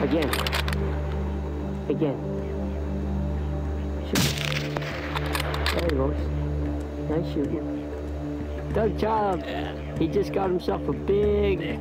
Again. Again. Shoot. There he goes. Nice shooting. Good job. He just got himself a big